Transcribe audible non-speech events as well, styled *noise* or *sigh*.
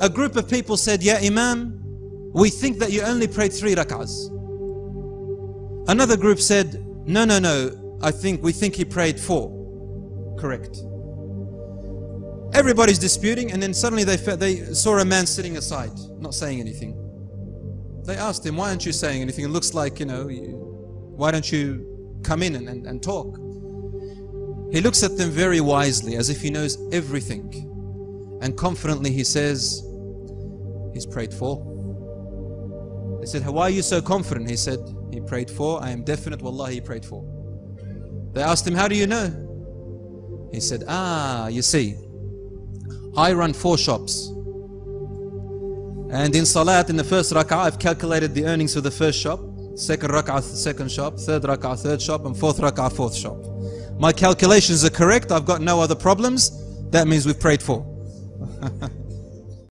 a group of people said, Yeah, Imam, we think that you only prayed three rak'ahs. Another group said, No, no, no, I think we think he prayed four. Correct. Everybody's disputing, and then suddenly they, they saw a man sitting aside, not saying anything. They asked him, Why aren't you saying anything? It looks like, you know, you, why don't you come in and, and, and talk? He looks at them very wisely, as if he knows everything. And confidently he says, He's prayed four. They said, Why are you so confident? He said, He prayed four. I am definite, Wallah, he prayed four. They asked him, How do you know? He said, Ah, you see, I run four shops. And in Salat, in the first rak'ah, I've calculated the earnings for the first shop, second rak'ah, second shop, third rak'ah, third shop, and fourth rak'ah, fourth shop. My calculations are correct, I've got no other problems. That means we've prayed four. *laughs*